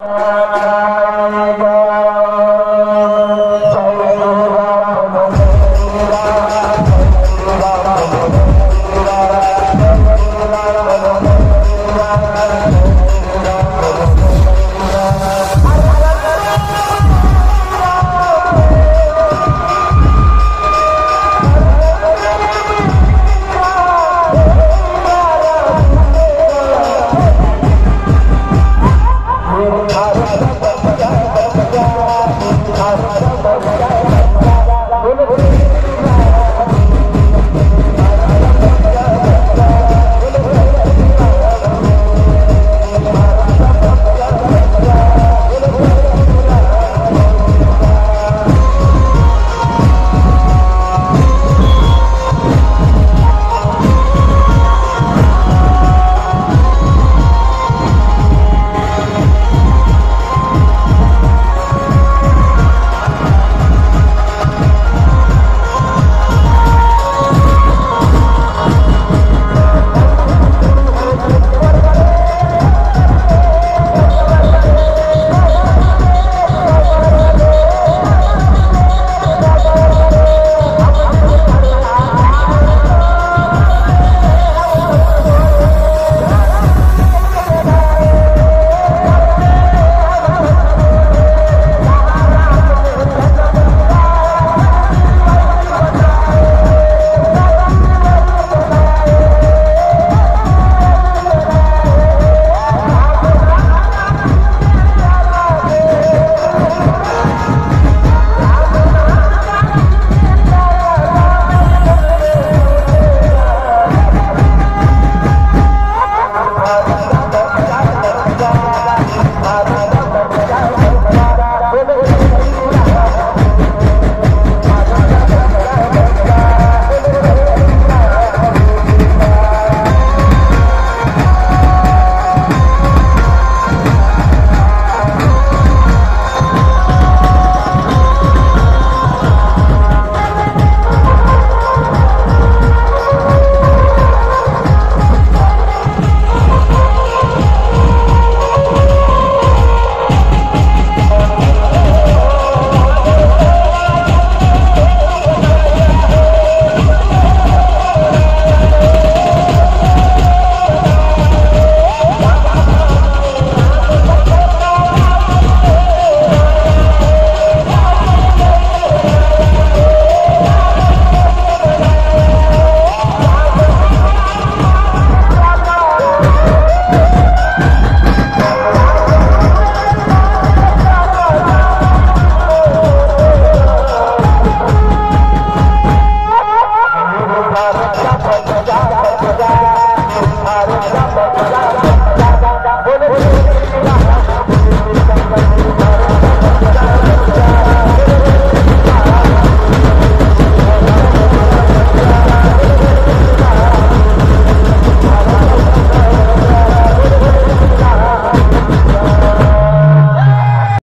Bye. Gracias.